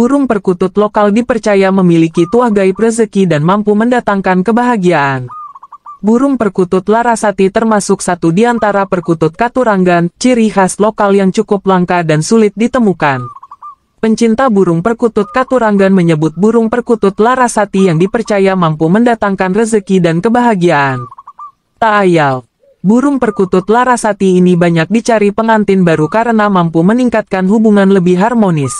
burung perkutut lokal dipercaya memiliki tuah gaib rezeki dan mampu mendatangkan kebahagiaan. Burung perkutut Larasati termasuk satu di antara perkutut Katuranggan, ciri khas lokal yang cukup langka dan sulit ditemukan. Pencinta burung perkutut Katuranggan menyebut burung perkutut Larasati yang dipercaya mampu mendatangkan rezeki dan kebahagiaan. Tak ayal, burung perkutut Larasati ini banyak dicari pengantin baru karena mampu meningkatkan hubungan lebih harmonis.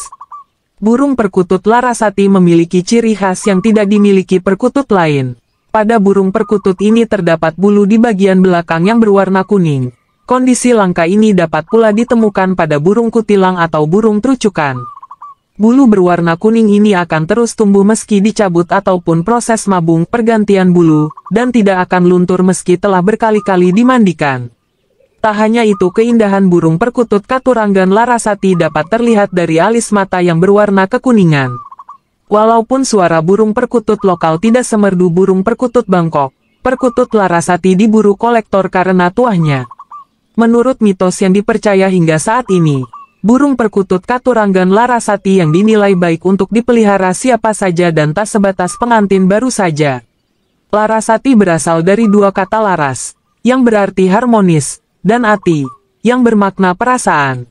Burung perkutut Larasati memiliki ciri khas yang tidak dimiliki perkutut lain. Pada burung perkutut ini terdapat bulu di bagian belakang yang berwarna kuning. Kondisi langka ini dapat pula ditemukan pada burung kutilang atau burung trucukan. Bulu berwarna kuning ini akan terus tumbuh meski dicabut ataupun proses mabung pergantian bulu, dan tidak akan luntur meski telah berkali-kali dimandikan. Tak hanya itu keindahan burung perkutut Katuranggan Larasati dapat terlihat dari alis mata yang berwarna kekuningan. Walaupun suara burung perkutut lokal tidak semerdu burung perkutut Bangkok, perkutut Larasati diburu kolektor karena tuahnya. Menurut mitos yang dipercaya hingga saat ini, burung perkutut Katuranggan Larasati yang dinilai baik untuk dipelihara siapa saja dan tak sebatas pengantin baru saja. Larasati berasal dari dua kata laras, yang berarti harmonis, dan ati, yang bermakna perasaan.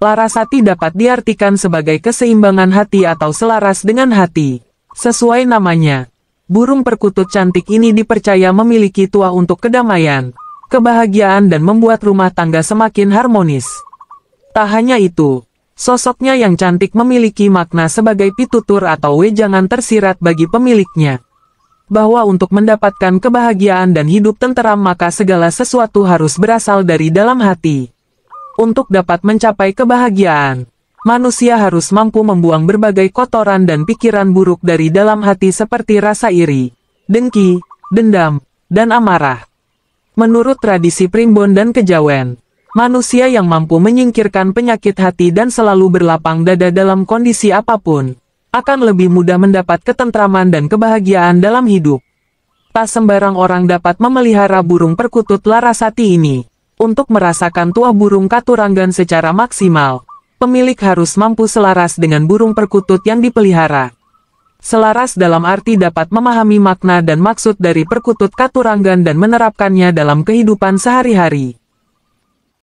Larasati dapat diartikan sebagai keseimbangan hati atau selaras dengan hati. Sesuai namanya, burung perkutut cantik ini dipercaya memiliki tuah untuk kedamaian, kebahagiaan dan membuat rumah tangga semakin harmonis. Tak hanya itu, sosoknya yang cantik memiliki makna sebagai pitutur atau wejangan tersirat bagi pemiliknya. Bahwa untuk mendapatkan kebahagiaan dan hidup tenteram maka segala sesuatu harus berasal dari dalam hati. Untuk dapat mencapai kebahagiaan, manusia harus mampu membuang berbagai kotoran dan pikiran buruk dari dalam hati seperti rasa iri, dengki, dendam, dan amarah. Menurut tradisi primbon dan kejawen, manusia yang mampu menyingkirkan penyakit hati dan selalu berlapang dada dalam kondisi apa pun, akan lebih mudah mendapat ketentraman dan kebahagiaan dalam hidup. Tak sembarang orang dapat memelihara burung perkutut Larasati ini. Untuk merasakan tuah burung katuranggan secara maksimal, pemilik harus mampu selaras dengan burung perkutut yang dipelihara. Selaras dalam arti dapat memahami makna dan maksud dari perkutut katuranggan dan menerapkannya dalam kehidupan sehari-hari.